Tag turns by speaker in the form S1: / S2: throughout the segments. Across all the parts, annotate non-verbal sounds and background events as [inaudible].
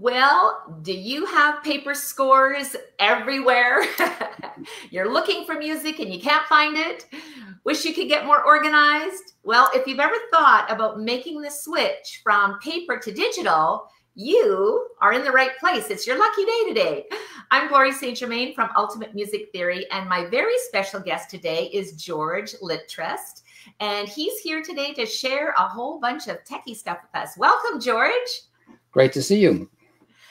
S1: Well, do you have paper scores everywhere? [laughs] You're looking for music and you can't find it? Wish you could get more organized? Well, if you've ever thought about making the switch from paper to digital, you are in the right place. It's your lucky day today. I'm Glory St. Germain from Ultimate Music Theory, and my very special guest today is George Litterst. And he's here today to share a whole bunch of techie stuff with us. Welcome, George.
S2: Great to see you.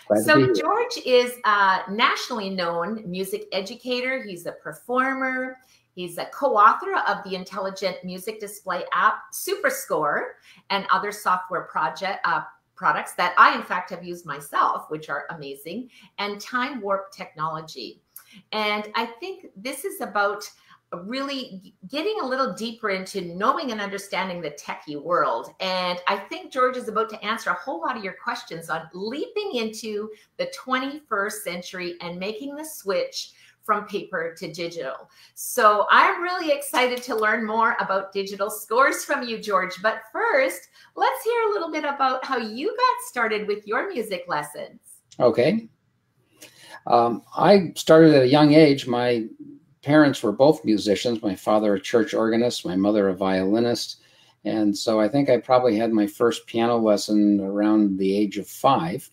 S1: Glad so, George is a nationally known music educator, he's a performer. He's a co-author of the intelligent music display app SuperScore and other software project uh, products that I, in fact, have used myself, which are amazing, and time warp technology. And I think this is about really getting a little deeper into knowing and understanding the techie world. And I think George is about to answer a whole lot of your questions on leaping into the 21st century and making the switch from paper to digital. So I'm really excited to learn more about digital scores from you, George. But first, let's hear a little bit about how you got started with your music lessons.
S2: Okay. Um, I started at a young age. My parents were both musicians. My father, a church organist, my mother, a violinist. And so I think I probably had my first piano lesson around the age of five.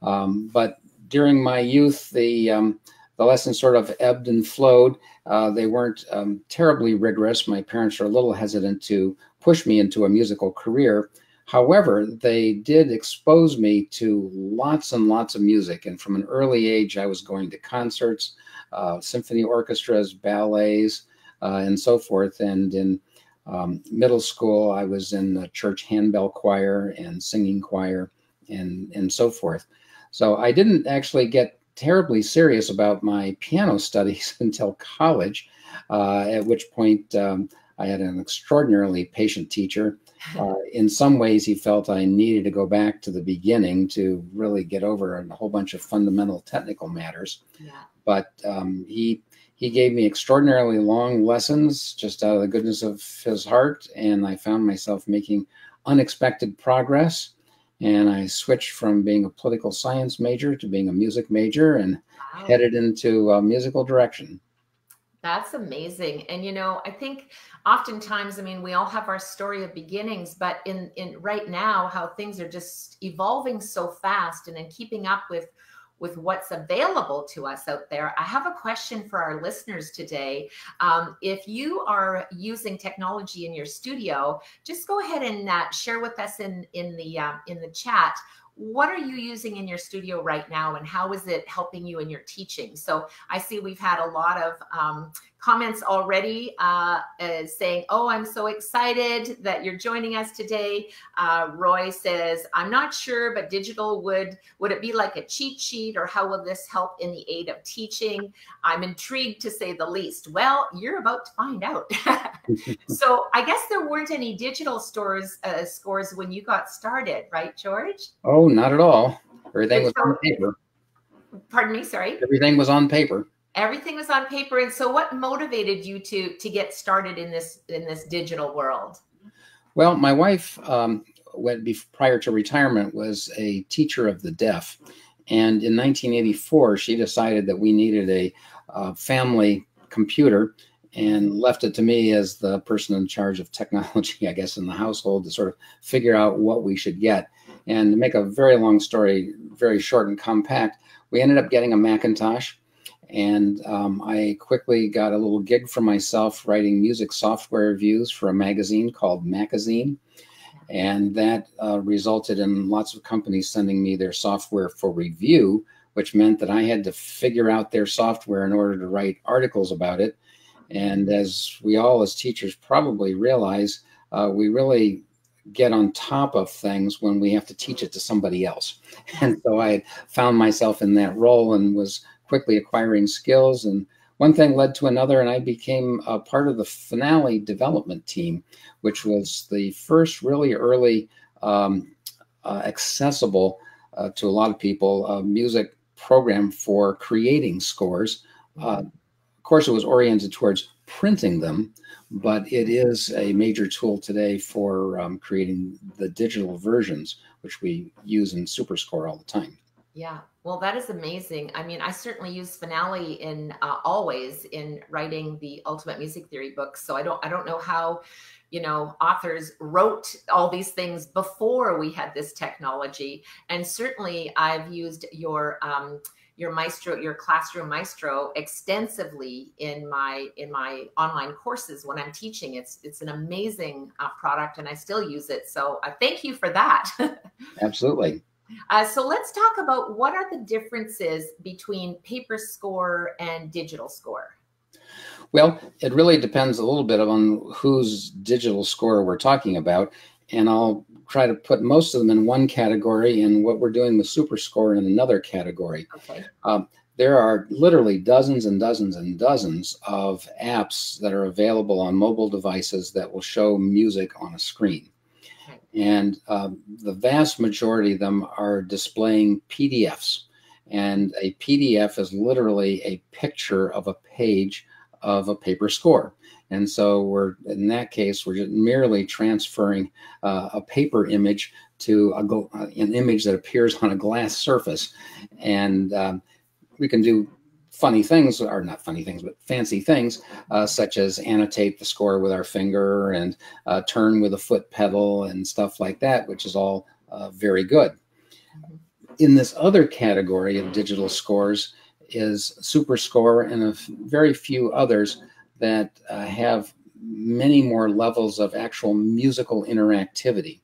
S2: Um, but during my youth, the um, the lessons sort of ebbed and flowed. Uh, they weren't um, terribly rigorous. My parents were a little hesitant to push me into a musical career. However, they did expose me to lots and lots of music. And from an early age, I was going to concerts symphony orchestras, ballets, uh, and so forth. And in um, middle school, I was in the church handbell choir and singing choir and, and so forth. So I didn't actually get terribly serious about my piano [laughs] studies until college, uh, at which point um, I had an extraordinarily patient teacher. Uh, in some ways, he felt I needed to go back to the beginning to really get over a whole bunch of fundamental technical matters. Yeah but um, he he gave me extraordinarily long lessons just out of the goodness of his heart, and I found myself making unexpected progress. And I switched from being a political science major to being a music major, and wow. headed into a musical direction.
S1: That's amazing. And you know, I think oftentimes, I mean, we all have our story of beginnings, but in in right now, how things are just evolving so fast and in keeping up with with what's available to us out there. I have a question for our listeners today. Um, if you are using technology in your studio, just go ahead and uh, share with us in in the uh, in the chat what are you using in your studio right now and how is it helping you in your teaching so i see we've had a lot of um, comments already uh, uh, saying, Oh, I'm so excited that you're joining us today. Uh, Roy says, I'm not sure, but digital would, would it be like a cheat sheet or how will this help in the aid of teaching? I'm intrigued to say the least. Well, you're about to find out. [laughs] so I guess there weren't any digital stores uh, scores when you got started, right, George?
S2: Oh, not at all. Everything was on paper.
S1: Pardon me, sorry.
S2: Everything was on paper
S1: everything was on paper and so what motivated you to to get started in this in this digital world
S2: well my wife um, went prior to retirement was a teacher of the deaf and in 1984 she decided that we needed a, a family computer and left it to me as the person in charge of technology [laughs] i guess in the household to sort of figure out what we should get and to make a very long story very short and compact we ended up getting a macintosh and um, I quickly got a little gig for myself writing music software reviews for a magazine called Magazine. And that uh, resulted in lots of companies sending me their software for review, which meant that I had to figure out their software in order to write articles about it. And as we all, as teachers, probably realize, uh, we really get on top of things when we have to teach it to somebody else. [laughs] And so I found myself in that role and was quickly acquiring skills. And one thing led to another, and I became a part of the Finale development team, which was the first really early um, uh, accessible uh, to a lot of people uh, music program for creating scores. Uh, of course, it was oriented towards printing them, but it is a major tool today for um, creating the digital versions, which we use in SuperScore all the time.
S1: Yeah, well, that is amazing. I mean, I certainly use Finale in uh, always in writing the Ultimate Music Theory books. So I don't, I don't know how, you know, authors wrote all these things before we had this technology. And certainly, I've used your um, your maestro your classroom maestro extensively in my in my online courses when i'm teaching. It's it's an amazing uh, product and i still use it. So i uh, thank you for that. [laughs]
S2: Absolutely.
S1: Uh, so let's talk about what are the differences between paper score and digital score?
S2: Well it really depends a little bit on whose digital score we're talking about and i'll try to put most of them in one category and what we're doing with SuperScore in another category. Okay. Um, there are literally dozens and dozens and dozens of apps that are available on mobile devices that will show music on a screen. And um, the vast majority of them are displaying PDFs. And a PDF is literally a picture of a page of a paper score. And so we're in that case, we're just merely transferring uh, a paper image to a, uh, an image that appears on a glass surface. And um, we can do funny things, or not funny things, but fancy things, uh, such as annotate the score with our finger and uh, turn with a foot pedal and stuff like that, which is all uh, very good. In this other category of digital scores is SuperScore and a very few others that uh, have many more levels of actual musical interactivity.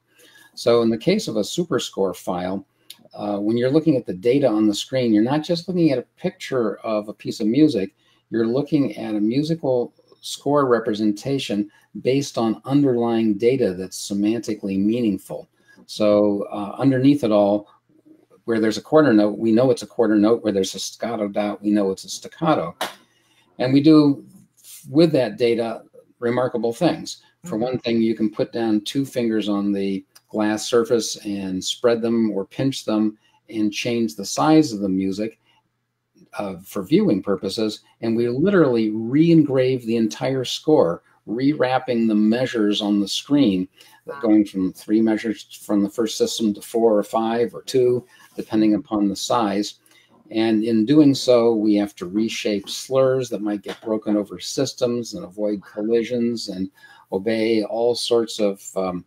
S2: So in the case of a SuperScore file, uh, when you're looking at the data on the screen, you're not just looking at a picture of a piece of music, you're looking at a musical score representation based on underlying data that's semantically meaningful. So uh, underneath it all, where there's a quarter note, we know it's a quarter note. Where there's a staccato dot, we know it's a staccato. And we do with that data remarkable things. For mm-hmm. one thing, you can put down two fingers on the glass surface and spread them or pinch them and change the size of the music uh, for viewing purposes. And we literally re engrave the entire score, rewrapping the measures on the screen, wow. going from three measures from the first system to four or five or two, depending upon the size. And in doing so, we have to reshape slurs that might get broken over systems and avoid collisions and obey all sorts of um,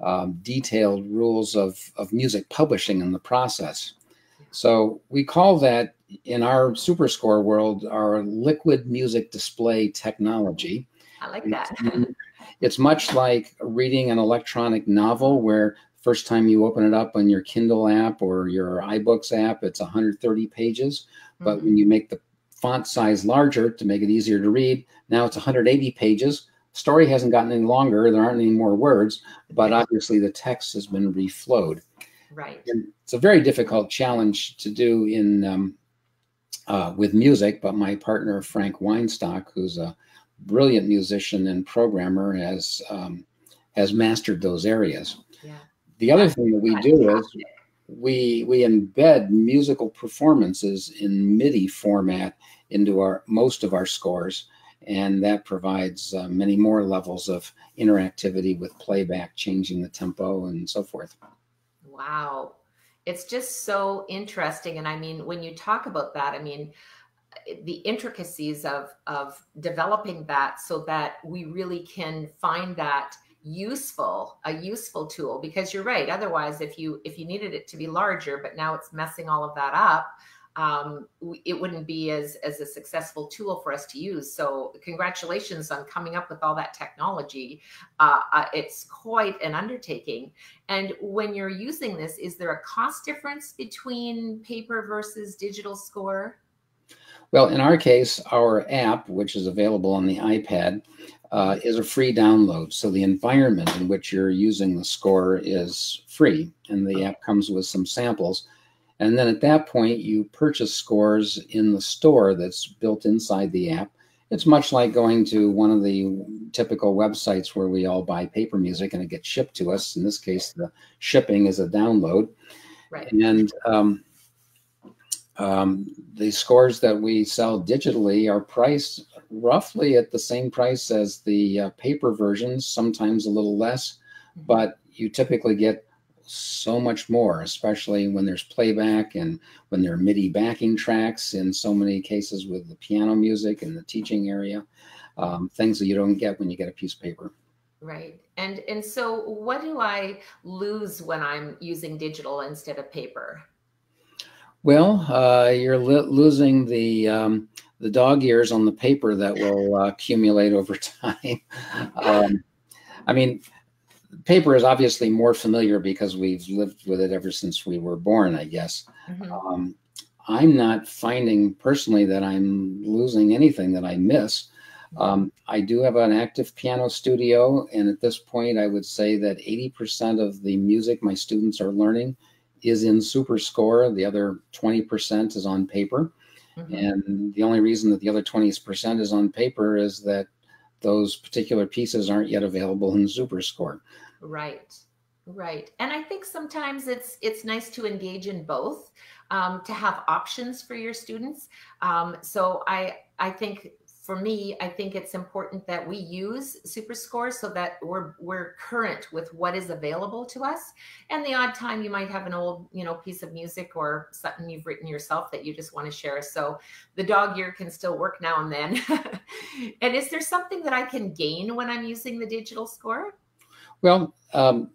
S2: um, detailed rules of, of music publishing in the process. So we call that in our SuperScore world our liquid music display technology.
S1: I like that. [laughs]
S2: It's much like reading an electronic novel where First time you open it up on your Kindle app or your iBooks app, it's 130 pages. But mm-hmm. when you make the font size larger to make it easier to read, now it's 180 pages. Story hasn't gotten any longer. There aren't any more words, but obviously the text has been reflowed.
S1: Right.
S2: And it's a very difficult challenge to do in um, uh, with music. But my partner Frank Weinstock, who's a brilliant musician and programmer, has um, has mastered those areas. The other thing that we do is we we embed musical performances in MIDI format into our most of our scores, and that provides uh, many more levels of interactivity with playback, changing the tempo and so forth.
S1: Wow, it's just so interesting. And I mean, when you talk about that, I mean, the intricacies of of developing that so that we really can find that useful a useful tool because you're right otherwise if you if you needed it to be larger but now it's messing all of that up um, it wouldn't be as as a successful tool for us to use. So congratulations on coming up with all that technology. Uh, uh, it's quite an undertaking. And when you're using this is there a cost difference between paper versus digital score?
S2: Well, in our case, our app, which is available on the iPad, uh, is a free download. So the environment in which you're using the score is free, and the app comes with some samples. And then at that point, you purchase scores in the store that's built inside the app. It's much like going to one of the typical websites where we all buy paper music and it gets shipped to us. In this case, the shipping is a download.
S1: Right.
S2: And um, um, the scores that we sell digitally are priced roughly at the same price as the uh, paper versions, sometimes a little less, mm-hmm. but you typically get so much more, especially when there's playback and when there are MIDI backing tracks in so many cases with the piano music and the teaching area, um, things that you don't get when you get a piece of paper.
S1: Right. And and so what do I lose when I'm using digital instead of paper?
S2: Well, uh, you're lo- losing the um, the dog ears on the paper that will uh, accumulate over [laughs] time. um, I mean, paper is obviously more familiar because we've lived with it ever since we were born, I guess. Mm-hmm. Um, I'm not finding personally that I'm losing anything that I miss. Um, I do have an active piano studio, and at this point, I would say that 80% of the music my students are learning is in SuperScore. The other 20% is on paper. Mm-hmm. And the only reason that the other 20% is on paper is that those particular pieces aren't yet available in SuperScore.
S1: Right. Right. And I think sometimes it's it's nice to engage in both, um, to have options for your students. Um, so I I think for me, I think it's important that we use SuperScore so that we're we're current with what is available to us. And the odd time you might have an old, you know, piece of music or something you've written yourself that you just want to share. So the dog year can still work now and then. [laughs] and is there something that I can gain when I'm using the digital score?
S2: Well, um,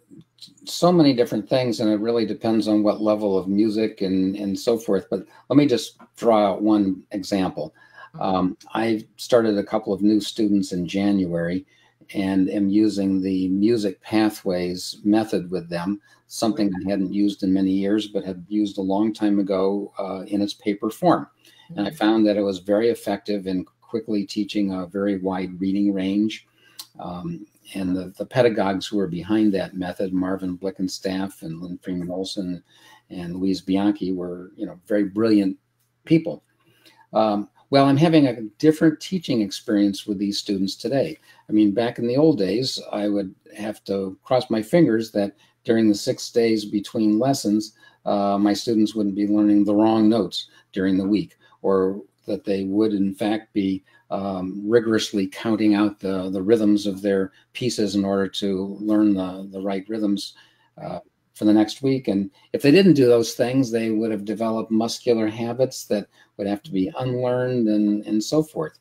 S2: so many different things, and it really depends on what level of music and and so forth. But let me just draw out one example. Um, I started a couple of new students in January and am using the music pathways method with them, something I hadn't used in many years, but had used a long time ago uh, in its paper form. And I mm-hmm. found that it was very effective in quickly teaching a very wide reading range. Um, and the, the pedagogues who were behind that method, Marvin Blickenstaff and Lynn Freeman Olson and Louise Bianchi, were you know very brilliant people. Um, well, I'm having a different teaching experience with these students today. I mean, back in the old days, I would have to cross my fingers that during the six days between lessons, uh, my students wouldn't be learning the wrong notes during the week, or that they would, in fact, be um, rigorously counting out the, the rhythms of their pieces in order to learn the, the right rhythms uh, for the next week. And if they didn't do those things, they would have developed muscular habits that would have to be unlearned and, and so forth.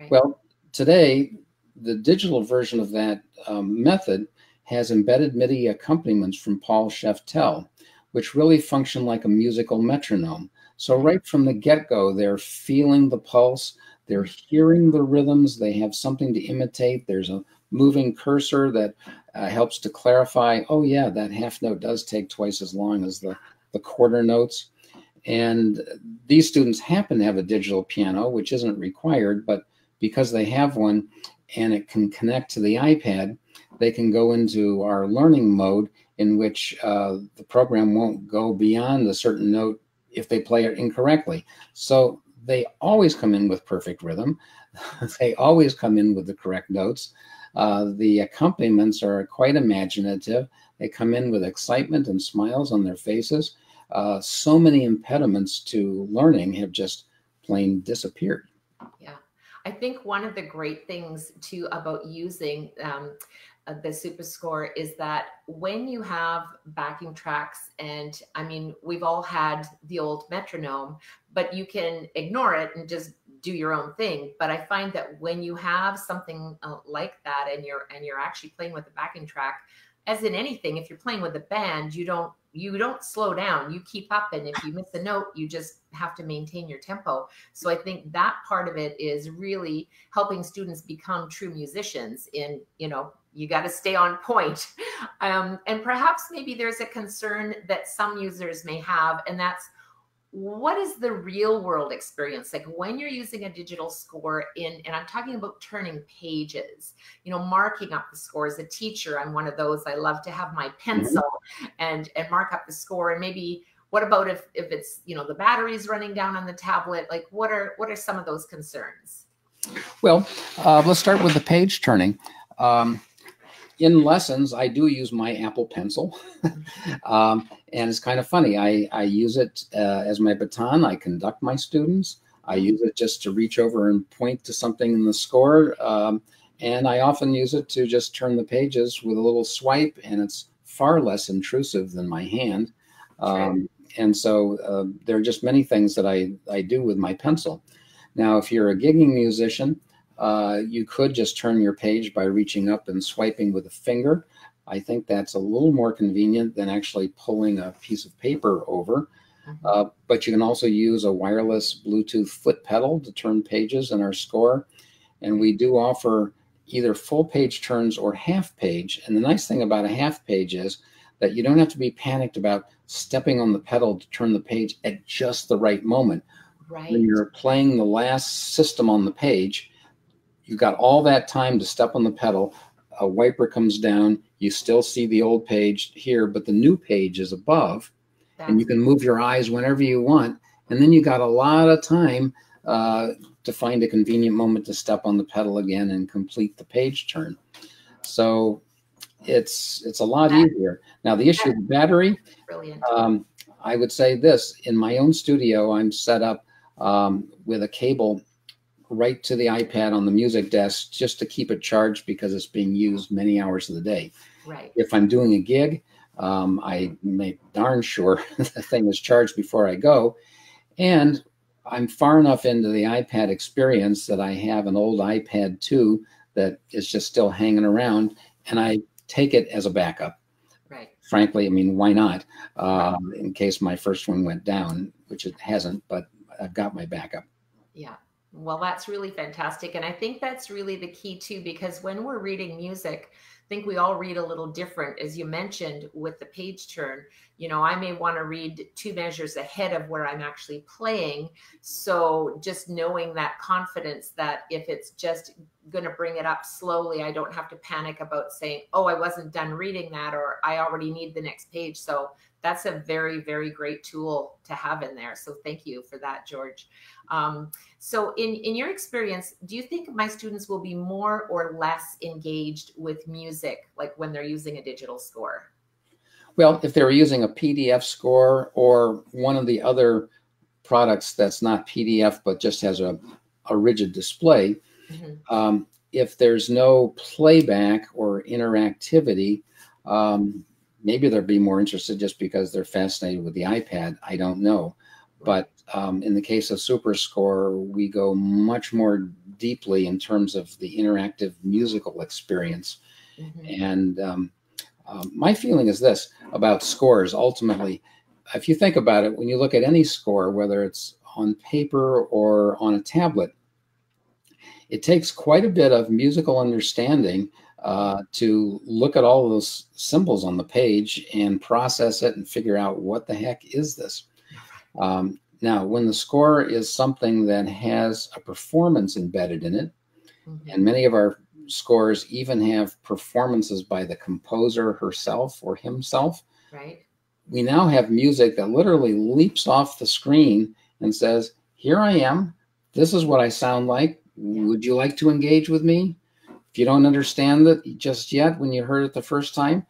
S2: Right. Well, today, the digital version of that um, method has embedded MIDI accompaniments from Paul Sheftel, which really function like a musical metronome. So, right from the get go, they're feeling the pulse, they're hearing the rhythms, they have something to imitate. There's a moving cursor that uh, helps to clarify, oh yeah, that half note does take twice as long as the, the quarter notes. And these students happen to have a digital piano, which isn't required, but because they have one and it can connect to the iPad, they can go into our learning mode in which uh, the program won't go beyond a certain note if they play it incorrectly. So they always come in with perfect rhythm. [laughs] they always come in with the correct notes. Uh, the accompaniments are quite imaginative. They come in with excitement and smiles on their faces. Uh, so many impediments to learning have just plain disappeared.
S1: Yeah. I think one of the great things too about using um, uh, the SuperScore is that when you have backing tracks, and I mean, we've all had the old metronome, but you can ignore it and just do your own thing but i find that when you have something uh, like that and you're and you're actually playing with the backing track as in anything if you're playing with a band you don't you don't slow down. You keep up and if you miss a note you just have to maintain your tempo. So i think that part of it is really helping students become true musicians in you know you got to stay on point. [laughs] Um, and perhaps maybe there's a concern that some users may have and that's what is the real world experience? Like when you're using a digital score in and i'm talking about turning pages you know marking up the score as a teacher i'm one of those i love to have my mm-hmm. pencil and and mark up the score. And maybe what about if if it's you know the batteries running down on the tablet? Like what are what are some of those concerns?
S2: Well uh, let's start with the page turning. Um, in lessons, I do use my Apple Pencil, [laughs] um, and it's kind of funny. I I use it uh, as my baton. I conduct my students. I use it just to reach over and point to something in the score, um, and I often use it to just turn the pages with a little swipe, and it's far less intrusive than my hand. Um, and so uh, there are just many things that I, I do with my pencil. Now, if you're a gigging musician, uh, you could just turn your page by reaching up and swiping with a finger. I think that's a little more convenient than actually pulling a piece of paper over. Mm-hmm. Uh, but you can also use a wireless Bluetooth foot pedal to turn pages in our score. And we do offer either full page turns or half page. And the nice thing about a half page is that you don't have to be panicked about stepping on the pedal to turn the page at just the right moment.
S1: Right.
S2: When you're playing the last system on the page, you've got all that time to step on the pedal. A wiper comes down, you still see the old page here, but the new page is above, That's and you can move your eyes whenever you want. And then you got a lot of time uh, to find a convenient moment to step on the pedal again and complete the page turn. So it's it's a lot easier. Now the issue of battery,
S1: brilliant.
S2: Um, I would say this in my own studio, I'm set up um, with a cable right to the iPad on the music desk just to keep it charged because it's being used many hours of the day.
S1: Right.
S2: If I'm doing a gig, um, I make darn sure [laughs] the thing is charged before I go. And I'm far enough into the iPad experience that I have an old iPad 2 that is just still hanging around, and I take it as a backup.
S1: Right.
S2: Frankly, I mean, why not? Um, in case my first one went down, which it hasn't, but I've got my backup.
S1: Yeah. Well, that's really fantastic. And I think that's really the key too, because when we're reading music, I think we all read a little different, as you mentioned with the page turn. You know, I may want to read two measures ahead of where I'm actually playing. So just knowing that confidence that if it's just going to bring it up slowly, I don't have to panic about saying, oh, I wasn't done reading that, or I already need the next page. So that's a very, very great tool to have in there. So thank you for that, George. Um, so in, in your experience, do you think my students will be more or less engaged with music, like when they're using a digital score?
S2: Well, if they're using a PDF score or one of the other products that's not PDF, but just has a, a rigid display, mm-hmm. um, if there's no playback or interactivity, um, maybe they'll be more interested just because they're fascinated with the iPad. I don't know. But um, in the case of SuperScore, we go much more deeply in terms of the interactive musical experience. Mm-hmm. And um, my feeling is this about scores ultimately. If you think about it, when you look at any score, whether it's on paper or on a tablet, it takes quite a bit of musical understanding uh, to look at all those symbols on the page and process it and figure out what the heck is this. Um, now, when the score is something that has a performance embedded in it, mm-hmm. and many of our scores even have performances by the composer herself or himself.
S1: Right.
S2: We now have music that literally leaps off the screen and says, Here I am. This is what I sound like. Yeah. Would you like to engage with me? If you don't understand it just yet when you heard it the first time,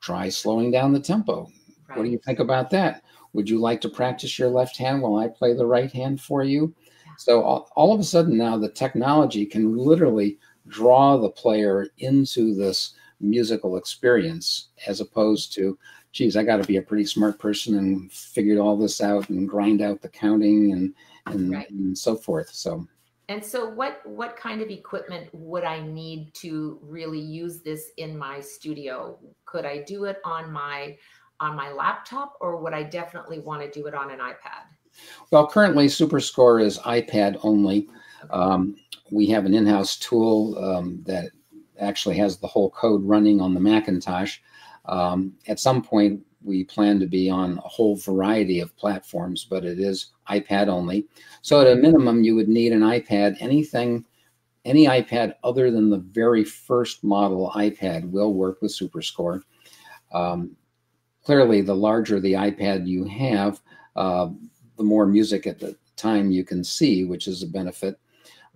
S2: try slowing down the tempo. Right. What do you think about that? Would you like to practice your left hand while I play the right hand for you? So all, all of a sudden now the technology can literally draw the player into this musical experience as opposed to geez i got to be a pretty smart person and figured all this out and grind out the counting and and, right. and so forth so.
S1: And so what what kind of equipment would i need to really use this in my studio? Could i do it on my on my laptop or would i definitely want to do it on an ipad?
S2: Well currently SuperScore is ipad only um, we have an in-house tool um, that actually has the whole code running on the Macintosh. Um, at some point, we plan to be on a whole variety of platforms, but it is iPad only. So at a minimum, you would need an iPad. Anything, any iPad other than the very first model iPad will work with SuperScore. Um, clearly, the larger the iPad you have, uh, the more music at the time you can see, which is a benefit.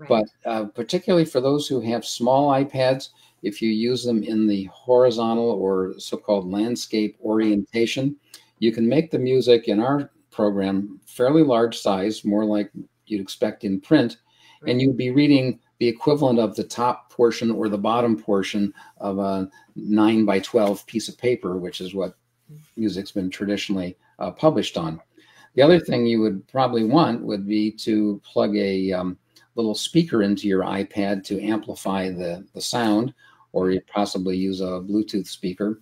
S2: But uh, particularly for those who have small iPads, if you use them in the horizontal or so-called landscape orientation, you can make the music in our program fairly large size, more like you'd expect in print, right. and you'd be reading the equivalent of the top portion or the bottom portion of a 9 by 12 piece of paper, which is what music's been traditionally uh, published on. The other thing you would probably want would be to plug a um, little speaker into your iPad to amplify the, the sound, or you possibly use a Bluetooth speaker.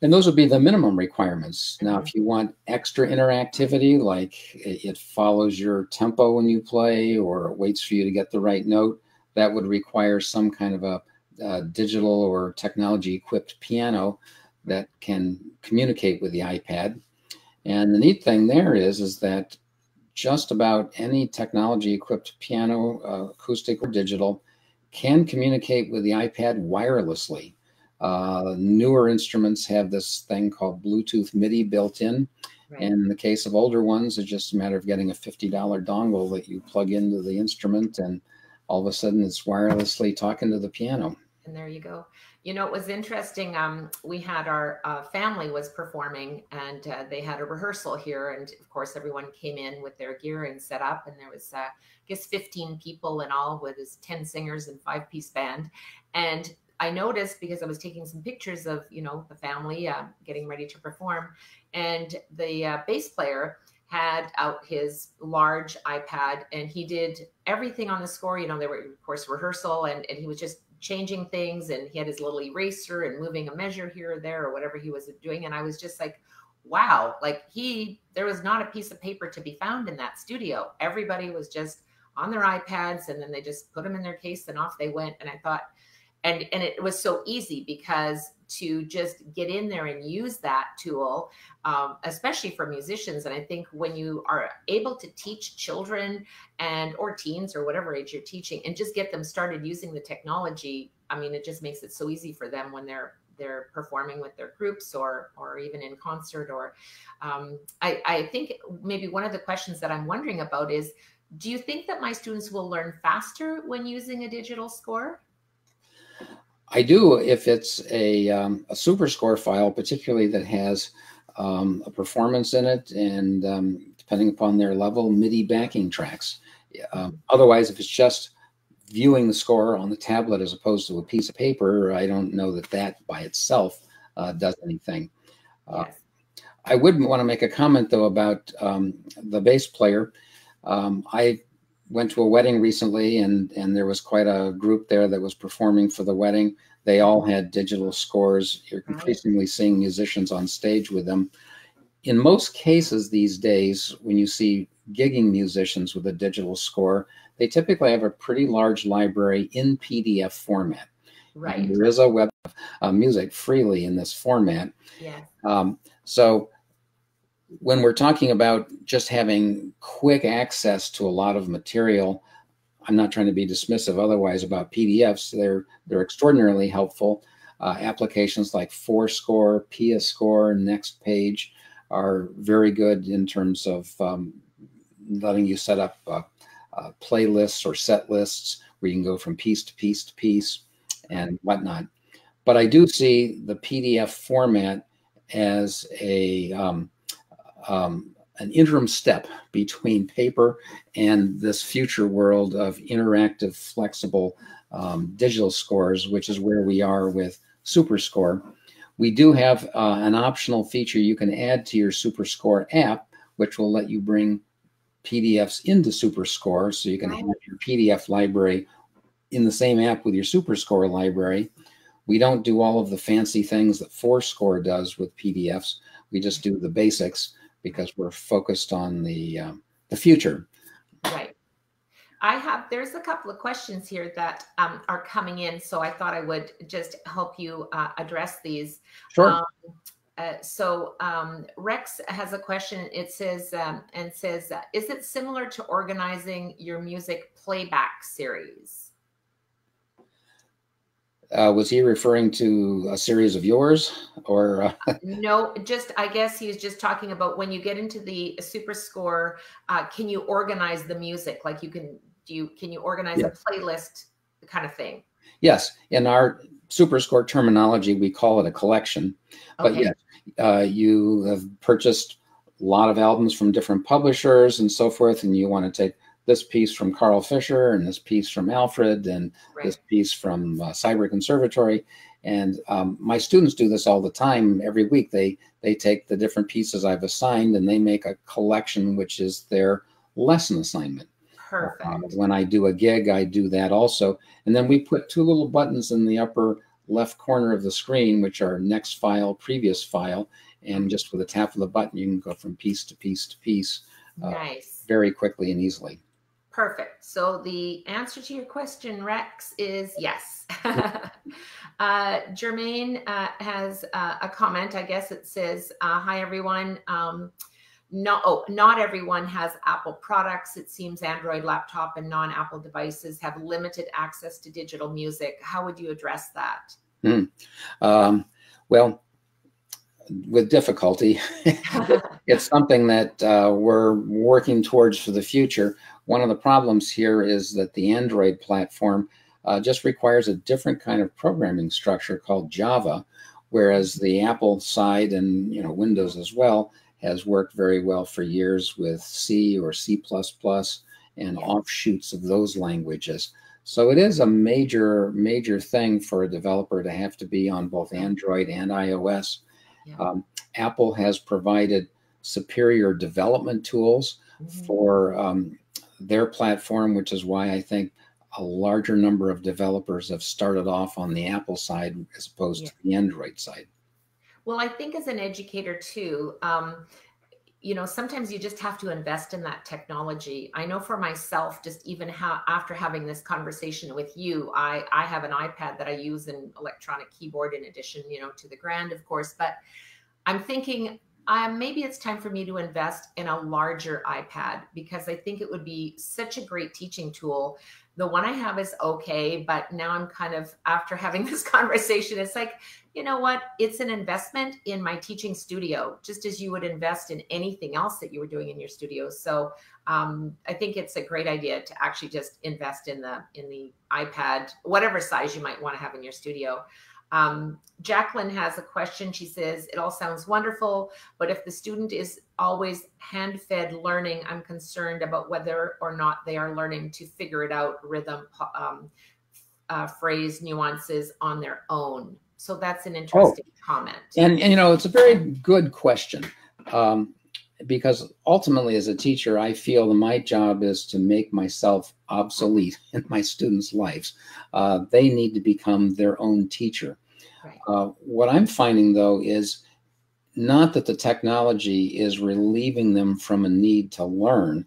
S2: And those would be the minimum requirements. Now, if mm-hmm. you want extra interactivity, like it follows your tempo when you play or it waits for you to get the right note, that would require some kind of a, a digital or technology equipped piano that can communicate with the iPad. And the neat thing there is, is that just about any technology equipped piano, uh, acoustic or digital, can communicate with the iPad wirelessly. Uh, newer instruments have this thing called Bluetooth MIDI built in. Right. And in the case of older ones, it's just a matter of getting a $50 dongle that you plug into the instrument, and all of a sudden it's wirelessly talking to the piano.
S1: And there you go. You know, it was interesting. Um, we had our uh, family was performing, and uh, they had a rehearsal here, and of course, everyone came in with their gear and set up, and there was, uh, I guess, 15 people in all, with his 10 singers and five piece band, and I noticed because I was taking some pictures of, you know, the family uh, getting ready to perform, and the uh, bass player had out his large iPad and he did everything on the score. You know, there were, of course, rehearsal and, and he was just changing things and he had his little eraser and moving a measure here or there or whatever he was doing. And I was just like, wow, like he, there was not a piece of paper to be found in that studio. Everybody was just on their iPads and then they just put them in their case and off they went. And I thought, and and it was so easy because to just get in there and use that tool um, especially for musicians. And i think when you are able to teach children and or teens or whatever age you're teaching and just get them started using the technology i mean it just makes it so easy for them when they're they're performing with their groups or or even in concert or um, I, I think maybe one of the questions that i'm wondering about is do you think that my students will learn faster when using a digital score
S2: I do if it's a, um, a SuperScore file, particularly that has um, a performance in it and um, depending upon their level, MIDI backing tracks. Um, otherwise, if it's just viewing the score on the tablet as opposed to a piece of paper, I don't know that that by itself uh, does anything. Uh, yes. I would want to make a comment though about um, the bass player. Um, I went to a wedding recently and and there was quite a group there that was performing for the wedding. They all had digital scores. You're increasingly seeing musicians on stage with them. In most cases these days when you see gigging musicians with a digital score they typically have a pretty large library in pdf format.
S1: Right.
S2: and there is a web uh, music freely in this format.
S1: Yeah
S2: um, so when we're talking about just having quick access to a lot of material, I'm not trying to be dismissive otherwise about PDFs. They're they're extraordinarily helpful. Uh, applications like forScore, Piascore, Next Page are very good in terms of um, letting you set up uh, uh, playlists or set lists where you can go from piece to piece to piece and whatnot. But I do see the PDF format as a um, um, an interim step between paper and this future world of interactive, flexible um, digital scores, which is where we are with SuperScore. We do have uh, an optional feature you can add to your SuperScore app, which will let you bring PDFs into SuperScore, so you can have your PDF library in the same app with your SuperScore library. We don't do all of the fancy things that forScore does with PDFs. We just do the basics because we're focused on the um, the future.
S1: Right. I have there's a couple of questions here that um, are coming in, so I thought I would just help you uh, address these.
S2: Sure. Um,
S1: uh, so um, Rex has a question. It says um, and says, uh, is it similar to organizing your music playback series?
S2: Uh, was he referring to a series of yours or? Uh... [laughs]
S1: no, just I guess he's just talking about when you get into the SuperScore, uh, can you organize the music? Like you can, do you, can you organize a playlist kind of thing?
S2: Yes. In our SuperScore terminology, we call it a collection. But yes, uh, you have purchased a lot of albums from different publishers and so forth, and you want to take this piece from Carl Fischer and this piece from Alfred and
S1: Right.
S2: this piece from uh, Cyber Conservatory. And um, my students do this all the time. Every week, they they take the different pieces I've assigned and they make a collection, which is their lesson assignment.
S1: Perfect.
S2: Uh, when I do a gig, I do that also. And then we put two little buttons in the upper left corner of the screen, which are next file, previous file. And just with a tap of the button, you can go from piece to piece to piece uh,
S1: nice.
S2: very quickly and easily.
S1: Perfect. So the answer to your question, Rex, is yes. [laughs] uh, Jermaine uh, has uh, a comment. I guess it says, uh, "Hi everyone. Um, no, oh, not everyone has Apple products. It seems Android laptop and non-Apple devices have limited access to digital music. How would you address that?"
S2: Um, well, with difficulty, [laughs] it's something that uh, we're working towards for the future. One of the problems here is that the Android platform uh, just requires a different kind of programming structure called Java, whereas the Apple side and you know Windows as well has worked very well for years with C or C++ and offshoots of those languages. So it is a major, major thing for a developer to have to be on both Android and iOS.
S1: Yeah.
S2: Um, Apple has provided superior development tools
S1: Mhm.
S2: for um, their platform, which is why I think a larger number of developers have started off on the Apple side as opposed
S1: Yeah.
S2: to the Android side.
S1: Well, I think as an educator too, um, you know, sometimes you just have to invest in that technology. I know for myself, just even after having this conversation with you, I I have an iPad that I use an electronic keyboard in addition, you know, to the Grand, of course. But I'm thinking, um, maybe it's time for me to invest in a larger iPad because I think it would be such a great teaching tool. The one I have is okay, but now I'm kind of after having [laughs] this conversation, it's like you know what? It's an investment in my teaching studio, just as you would invest in anything else that you were doing in your studio. So um, I think it's a great idea to actually just invest in the in the iPad, whatever size you might want to have in your studio. Um, Jacqueline has a question. She says, It all sounds wonderful, but if the student is always hand fed learning, I'm concerned about whether or not they are learning to figure it out, rhythm, um, uh, phrase, nuances on their own. So that's an interesting comment.
S2: And, and you know, it's a very good question um, because ultimately, as a teacher, I feel that my job is to make myself obsolete [laughs] in my students' lives. Uh, they need to become their own teacher.
S1: Right.
S2: Uh, what I'm finding though is not that the technology is relieving them from a need to learn.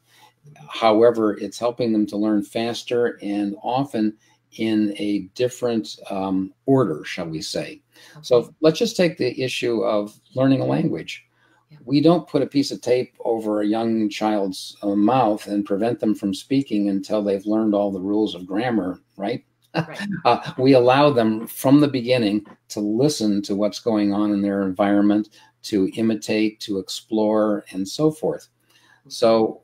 S2: However, it's helping them to learn faster and often in a different um, order, shall we say. So let's just take the issue of learning a language.
S1: Yeah.
S2: We don't put a piece of tape over a young child's uh, mouth and prevent them from speaking until they've learned all the rules of grammar, right?
S1: Right. [laughs]
S2: Uh, we allow them from the beginning to listen to what's going on in their environment, to imitate, to explore, and so forth. So,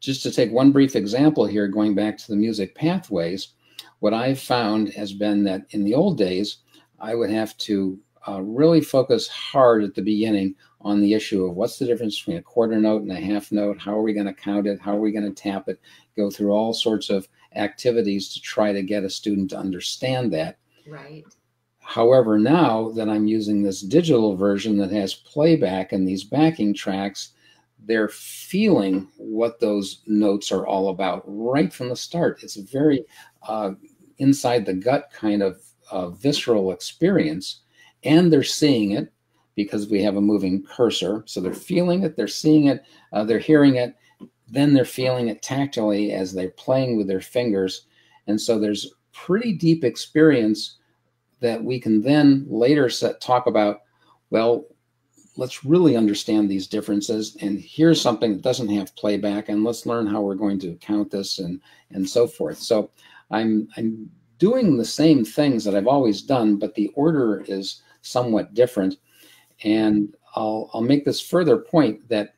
S2: just to take one brief example here, going back to the music pathways, what I've found has been that in the old days, I would have to uh, really focus hard at the beginning on the issue of what's the difference between a quarter note and a half note, how are we going to count it, how are we going to tap it, go through all sorts of activities to try to get a student to understand that.
S1: Right.
S2: However, now that I'm using this digital version that has playback and these backing tracks, they're feeling what those notes are all about right from the start. It's a very uh, inside the gut kind of uh, visceral experience, and they're seeing it because we have a moving cursor. So they're feeling it, they're seeing it, uh, they're hearing it, then they're feeling it tactily as they're playing with their fingers. And so there's pretty deep experience that we can then later set, talk about. Well, let's really understand these differences. And here's something that doesn't have playback, and let's learn how we're going to count this and and so forth. So I'm I'm doing the same things that I've always done, but the order is somewhat different. And I'll I'll make this further point that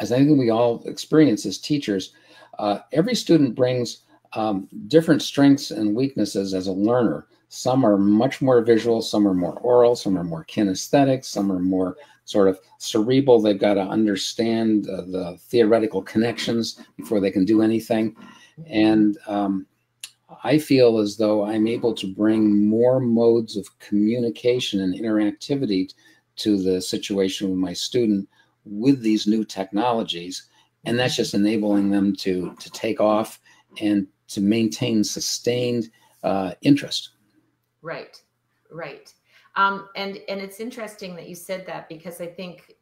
S2: as I think we all experience as teachers, uh, every student brings um, different strengths and weaknesses as a learner. Some are much more visual, some are more oral, some are more kinesthetic, some are more sort of cerebral. They've got to understand uh, the theoretical connections before they can do anything. And um, I feel as though I'm able to bring more modes of communication and interactivity to the situation with my student with these new technologies. And that's just enabling them to, to take off and to maintain sustained uh, interest.
S1: Right, right. Um, and and it's interesting that you said that because I think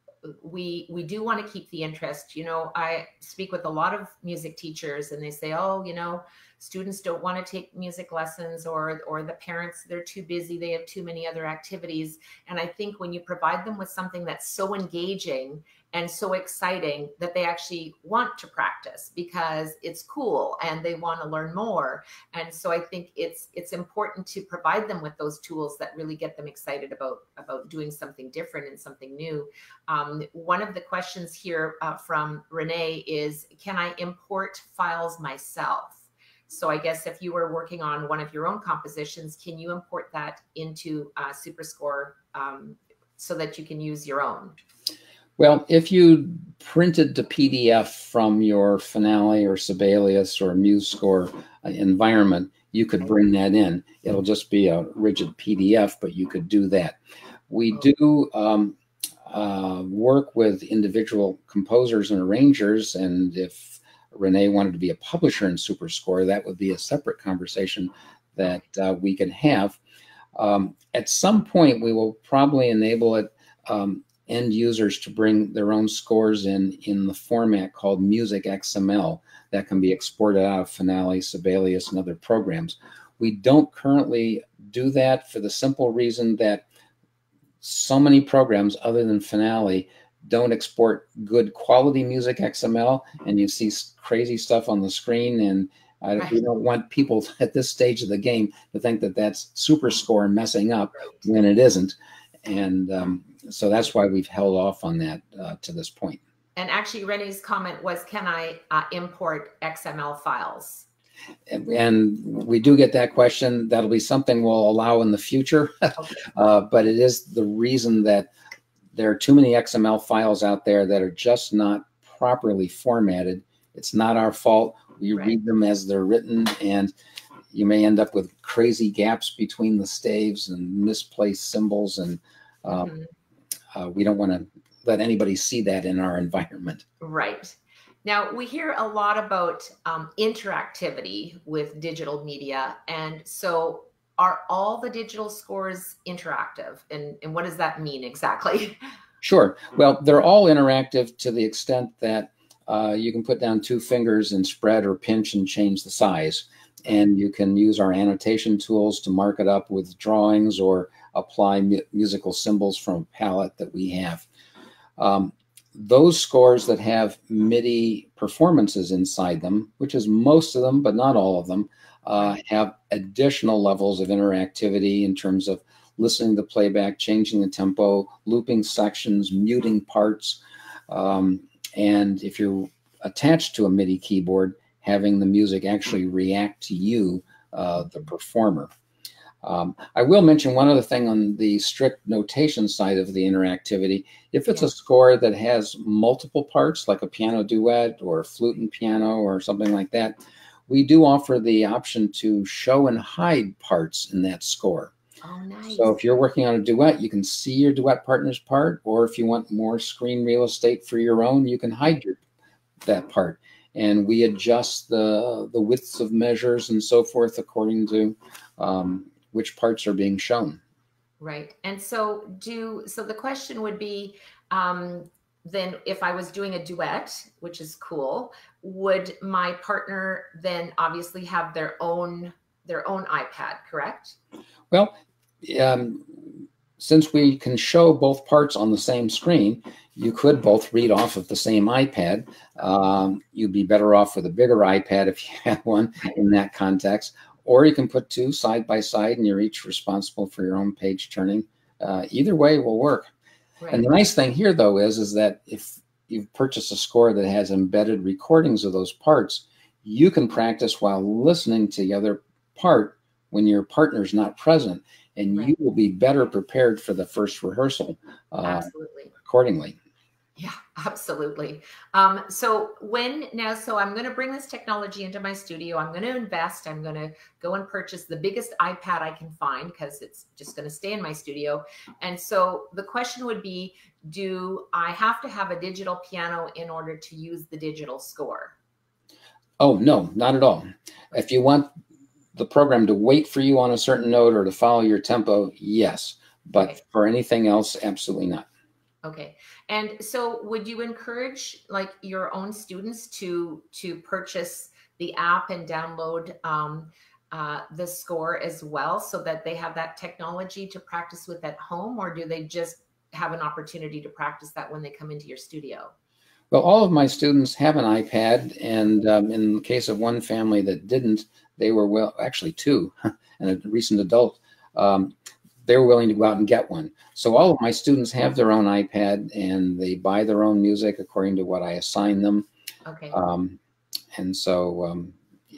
S1: we we do want to keep the interest. You know, I speak with a lot of music teachers, and they say, "Oh, you know, students don't want to take music lessons or or the parents they're too busy they have too many other activities. And i think when you provide them with something that's so engaging and so exciting that they actually want to practice because it's cool and they want to learn more. And so i think it's it's important to provide them with those tools that really get them excited about about doing something different and something new. Um, one of the questions here uh, from renee is can i import files myself so I guess if you were working on one of your own compositions, can you import that into uh, SuperScore um, so that you can use your own?
S2: Well, if you printed the PDF from your Finale or Sibelius or MuseScore uh, environment, you could bring that in. It'll just be a rigid PDF, but you could do that. We oh. do um, uh, work with individual composers and arrangers, and if Renee wanted to be a publisher in SuperScore, that would be a separate conversation that uh, we can have. Um, at some point, we will probably enable it um, end users to bring their own scores in in the format called Music XML that can be exported out of Finale, Sibelius, and other programs. We don't currently do that for the simple reason that so many programs other than Finale don't export good quality music XML, and you see crazy stuff on the screen. And I, right. we don't want people [laughs] at this stage of the game to think that that's SuperScore messing up when it isn't. And um, so that's why we've held off on that uh, to this point.
S1: And actually, Rennie's comment was, "Can I uh, import XML files?"
S2: and we do get that question. That'll be something we'll allow in the future. [laughs] Okay. uh, but it is the reason that there are too many XML files out there that are just not properly formatted. It's not our fault. We right. read them as they're written, and you may end up with crazy gaps between the staves and misplaced symbols. And um, mm-hmm. uh, we don't want to let anybody see that in our environment.
S1: Right. Now, we hear a lot about um, interactivity with digital media. And so are all the digital scores interactive? And, and what does that mean exactly? [laughs]
S2: Sure. Well they're all interactive to the extent that uh, you can put down two fingers and spread or pinch and change the size. And you can use our annotation tools to mark it up with drawings or apply mu musical symbols from a palette that we have. Um, those scores that have MIDI performances inside them, which is most of them, but not all of them, uh, have additional levels of interactivity in terms of listening to playback, changing the tempo, looping sections, muting parts. Um, and if you're attached to a MIDI keyboard, having the music actually react to you, uh, the performer. Um, I will mention one other thing on the strict notation side of the interactivity. If it's yeah. a score that has multiple parts, like a piano duet or flute and piano or something like that, we do offer the option to show and hide parts in that score.
S1: Oh, nice.
S2: So if you're working on a duet, you can see your duet partner's part, or if you want more screen real estate for your own, you can hide your that part. And we adjust the the widths of measures and so forth according to um, which parts are being shown.
S1: Right. And so do so the question would be um, then if I was doing a duet, which is cool, would my partner then obviously have their own their own iPad, correct?
S2: Well, um, since we can show both parts on the same screen, you could both read off of the same iPad. Um, you'd be better off with a bigger iPad if you [laughs] had one in that context, or you can put two side by side and you're each responsible for your own page turning. Uh, either way will work. Right. And the nice thing here, though, is is that if you've purchased a score that has embedded recordings of those parts, you can practice while listening to the other part when your partner's not present. and
S1: Right.
S2: you will be better prepared for the first rehearsal uh,
S1: Absolutely.
S2: accordingly.
S1: Absolutely. Um, so when now, so I'm going to bring this technology into my studio. I'm going to invest. I'm going to go and purchase the biggest iPad I can find because it's just going to stay in my studio. And so the question would be, do I have to have a digital piano in order to use the digital score?
S2: Oh, no, not at all. If you want the program to wait for you on a certain note or to follow your tempo, yes. But
S1: Okay.
S2: for anything else, absolutely not.
S1: Okay. And so would you encourage like your own students to to purchase the app and download um, uh, the score as well so that they have that technology to practice with at home or do they just have an opportunity to practice that when they come into your studio?
S2: Well, all of my students have an iPad, and um, in the case of one family that didn't, they were well, actually two, [laughs] and a recent adult, um, they were willing to go out and get one. So all of my students have their own iPad, and they buy their own music according to what I assign them,
S1: Okay.
S2: um, and so um,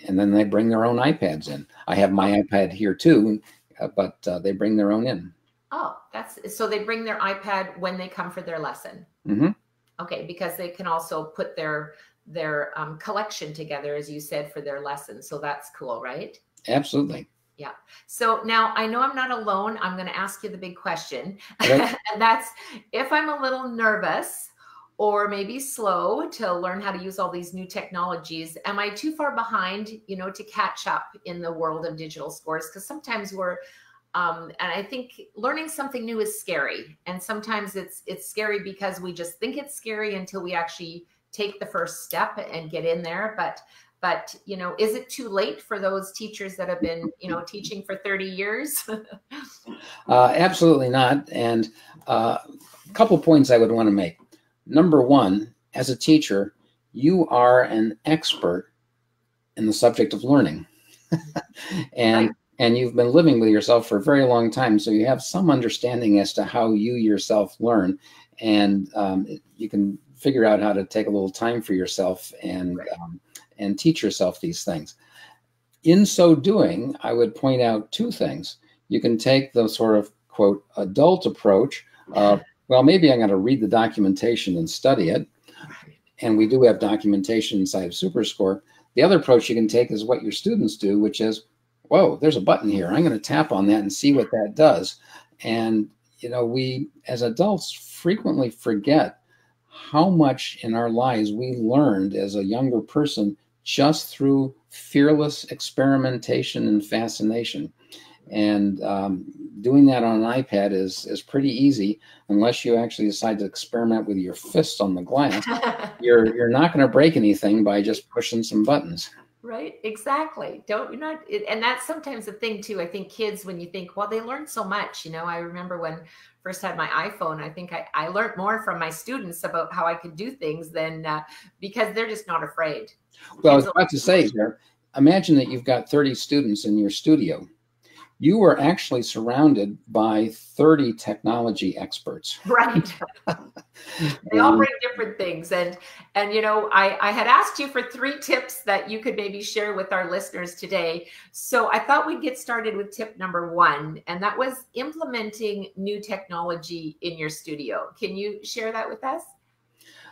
S2: and then they bring their own iPads in. I have my iPad here too, uh, but uh, they bring their own in.
S1: oh, that's so they bring their iPad when they come for their lesson.
S2: hmm
S1: Okay, because they can also put their their um, collection together as you said for their lesson. So that's cool, right?
S2: Absolutely.
S1: So now I know I'm not alone. I'm going to ask you the big question.
S2: Okay. [laughs]
S1: and that's if I'm a little nervous or maybe slow to learn how to use all these new technologies, am I too far behind, you know, to catch up in the world of digital scores? Because sometimes we're um, and I think learning something new is scary. And sometimes it's it's scary because we just think it's scary until we actually take the first step and get in there. But but you know is it too late for those teachers that have been you know teaching for 30 years [laughs]
S2: Uh, absolutely not. And uh, a couple points I would want to make. Number one, as a teacher, you are an expert in the subject of learning, [laughs] and
S1: Right.
S2: and you've been living with yourself for a very long time, so you have some understanding as to how you yourself learn, and um, you can figure out how to take a little time for yourself and
S1: Right.
S2: um, and teach yourself these things. In so doing, I would point out two things. You can take the sort of quote adult approach of [laughs] well maybe i'm going to read the documentation and study it and we do have documentation inside of superscore. The other approach you can take is what your students do which is whoa there's a button here. I'm going to tap on that and see what that does. And you know we as adults frequently forget how much in our lives we learned as a younger person just through fearless experimentation and fascination. And um, doing that on an ipad is is pretty easy unless you actually decide to experiment with your fist on the glass. [laughs] You're you're not going to break anything by just pushing some buttons
S1: right? Exactly. Don't you're not it, and that's sometimes the thing too i think kids when you think well they learn so much you know i remember when first had my iphone i think i, I learned more from my students about how i could do things than uh, because they're just not afraid.
S2: Well i was about to say here imagine that you've got 30 students in your studio you were actually surrounded by 30 technology experts [laughs]
S1: right they all bring different things and and you know i i had asked you for three tips that you could maybe share with our listeners today so i thought we'd get started with tip number one and that was implementing new technology in your studio can you share that with us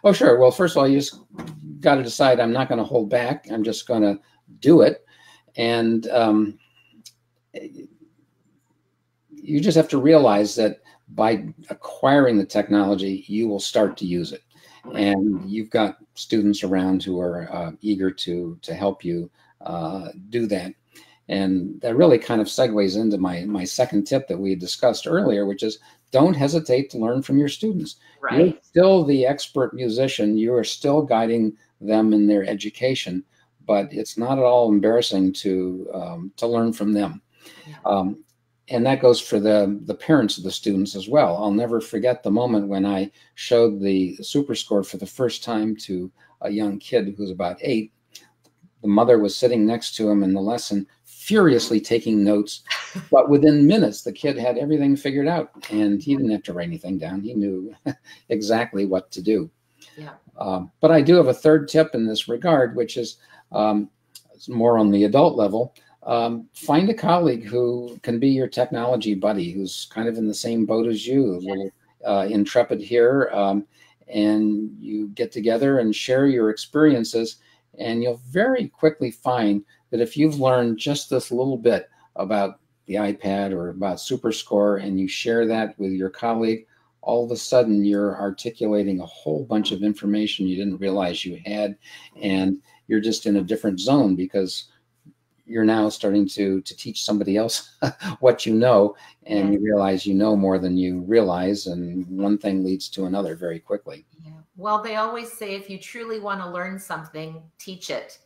S2: Oh, sure. Well, first of all, you just got to decide I'm not going to hold back. I'm just going to do it. And um, you just have to realize that by acquiring the technology, you will start to use it. And you've got students around who are uh, eager to to help you uh, do that. And that really kind of segues into my my second tip that we discussed earlier, which is don't hesitate to learn from your students. You're still the expert musician. You are still guiding them in their education, but it's not at all embarrassing to um, to learn from them. Um, and that goes for the the parents of the students as well. I'll never forget the moment when I showed the SuperScore for the first time to a young kid who's about eight. The mother was sitting next to him in the lesson, furiously taking notes. [laughs] But within minutes, the kid had everything figured out, and he didn't have to write anything down. He knew [laughs] exactly what to do.
S1: Yeah.
S2: Um, but I do have a third tip in this regard, which is um, more on the adult level. Um, find a colleague who can be your technology buddy, who's kind of in the same boat as you, a little uh, intrepid here, um, and you get together and share your experiences, and you'll very quickly find that if you've learned just this little bit about the iPad or about SuperScore, and you share that with your colleague, all of a sudden you're articulating a whole bunch of information you didn't realize you had, and you're just in a different zone because you're now starting to to teach somebody else [laughs] what you know and you realize you know more than you realize and one thing leads to another very quickly.
S1: Yeah. well they always say if you truly want to learn something teach it.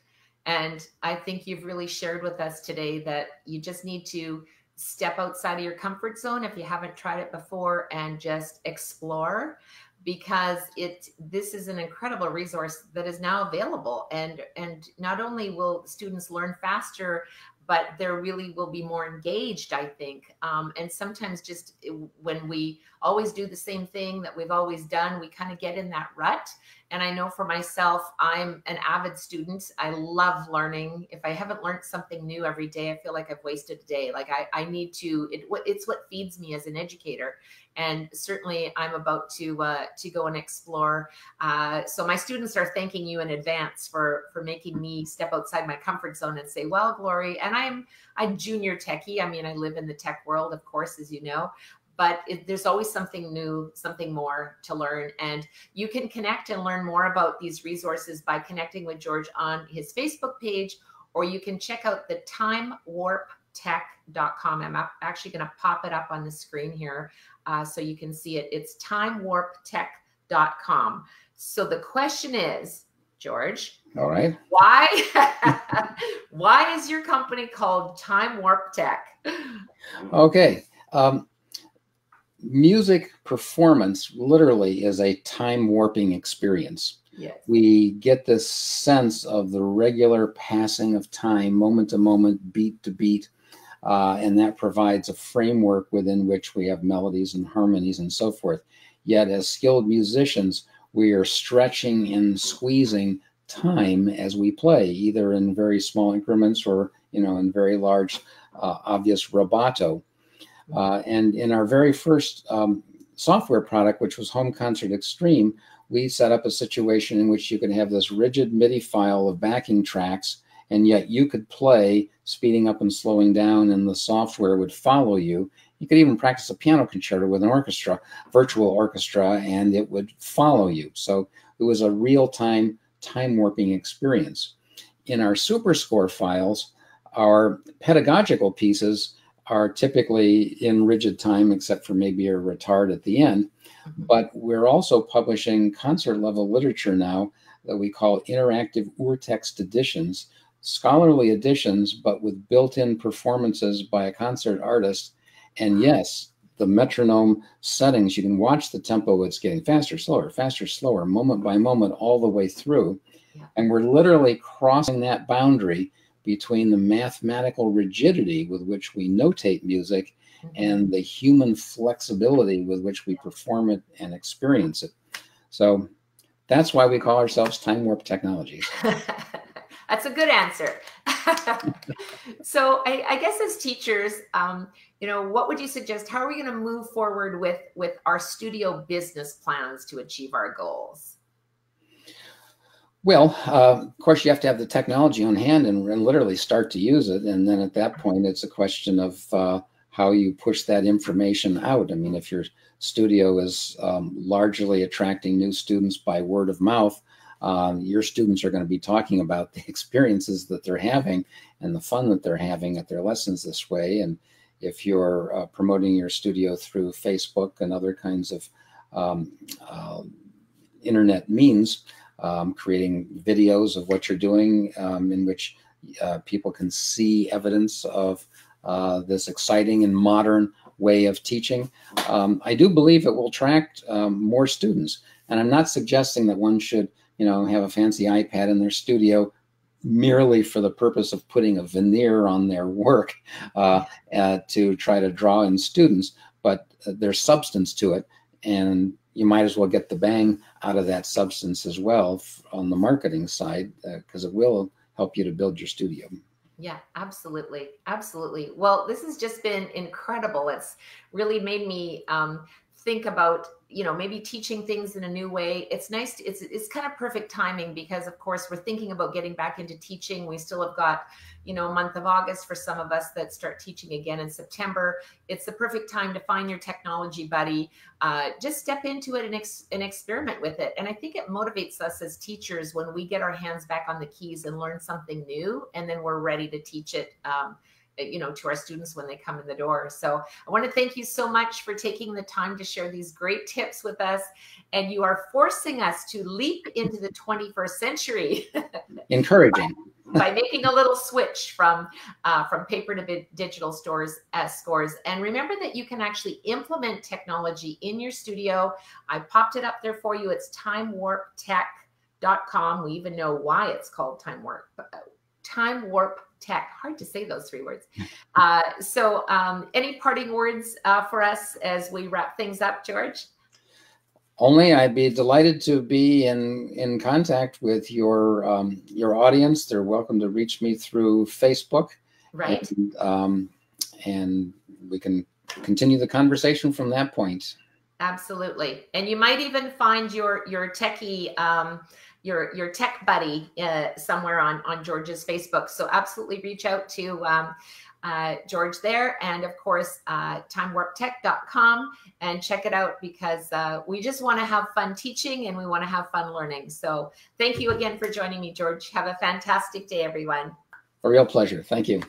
S1: And i think you've really shared with us today that you just need to step outside of your comfort zone if you haven't tried it before and just explore because it this is an incredible resource that is now available. And and not only will students learn faster but there really will be more engaged i think. Um, and sometimes just when we always do the same thing that we've always done we kind of get in that rut. And i know for myself i'm an avid student. I love learning. If i haven't learned something new every day i feel like i've wasted a day. Like i, I need to it, it's what feeds me as an educator and certainly I'm about to uh, to go and explore. Uh, so my students are thanking you in advance for for making me step outside my comfort zone and say, "Well, Glory," and I'm a junior techie. I mean, I live in the tech world, of course, as you know, but it, there's always something new, something more to learn. And you can connect and learn more about these resources by connecting with George on his Facebook page, or you can check out the timewarptech.com. I'm actually going to pop it up on the screen here uh, so you can see it. It's timewarptech.com. So the question is, George.
S2: All right.
S1: Why [laughs] why is your company called Time Warp Tech?
S2: Okay. Um, music performance literally is a time warping experience.
S1: Yes.
S2: We get this sense of the regular passing of time, moment to moment, beat to beat, uh, and that provides a framework within which we have melodies and harmonies and so forth. Yet, as skilled musicians, we are stretching and squeezing time as we play, either in very small increments or you know in very large, uh, obvious rubato. Uh, and in our very first um, software product, which was Home Concert Extreme, we set up a situation in which you could have this rigid MIDI file of backing tracks, and yet you could play speeding up and slowing down, and the software would follow you. You could even practice a piano concerto with an orchestra, virtual orchestra, and it would follow you. So it was a real time time warping experience. In our SuperScore files, our pedagogical pieces are typically in rigid time, except for maybe a retard at the end. Mm-hmm. But we're also publishing concert level literature now that we call interactive urtext editions, scholarly editions, but with built in performances by a concert artist. And yes, the metronome settings, you can watch the tempo, it's getting faster, slower, faster, slower, moment by moment, all the way through. Yeah. And we're literally crossing that boundary between the mathematical rigidity with which we notate music mm-hmm. and the human flexibility with which we perform it and experience it. So that's why we call ourselves time warp technologies. [laughs]
S1: That's a good answer. [laughs] so I, I, guess as teachers, um, you know, what would you suggest? How are we going to move forward with with our studio business plans to achieve our goals?
S2: Well, uh, of course, you have to have the technology on hand and, and, literally start to use it. And then at that point, it's a question of uh, how you push that information out. I mean, if your studio is um, largely attracting new students by word of mouth, um, your students are going to be talking about the [laughs] experiences that they're having and the fun that they're having at their lessons this way. And if you're uh, promoting your studio through Facebook and other kinds of um, uh, internet means, um, creating videos of what you're doing um, in which uh, people can see evidence of uh, this exciting and modern way of teaching, um, I do believe it will attract um, more students. And I'm not suggesting that one should you know, have a fancy iPad in their studio merely for the purpose of putting a veneer on their work uh, uh, to try to draw in students, but uh, there's substance to it. And you might as well get the bang out of that substance as well on the marketing side, because uh, it will help you to build your studio.
S1: Yeah, absolutely. Absolutely. Well, this has just been incredible. It's really made me um, think about you know maybe teaching things in a new way. It's nice to, it's it's kind of perfect timing because of course we're thinking about getting back into teaching. We still have got you know a month of august for some of us that start teaching again in september. It's the perfect time to find your technology buddy uh, just step into it and, ex- and experiment with it. And i think it motivates us as teachers when we get our hands back on the keys and learn something new and then we're ready to teach it um, you know to our students when they come in the door. So i want to thank you so much for taking the time to share these great tips with us. And you are forcing us to leap into the 21st century. [laughs]
S2: Encouraging.
S1: By making a little switch from uh, from paper to digital stores as uh, scores. And remember that you can actually implement technology in your studio. I popped it up there for you. It's timewarptech.com we even know why it's called time warp uh, time warp tech. Hard to say those three words. Uh, so, um, any parting words uh, for us as we wrap things up, George?
S2: Only I'd be delighted to be in in contact with your um, your audience. They're welcome to reach me through Facebook.
S1: Right.
S2: And, um, and we can continue the conversation from that point.
S1: Absolutely. And you might even find your your techie um, your your tech buddy uh, somewhere on on George's Facebook. So absolutely reach out to um, uh, George there, and of course uh, timewarptech.com and check it out because uh, we just want to have fun teaching and we want to have fun learning. So thank you again for joining me, George. Have a fantastic day, everyone.
S2: A real pleasure. Thank you.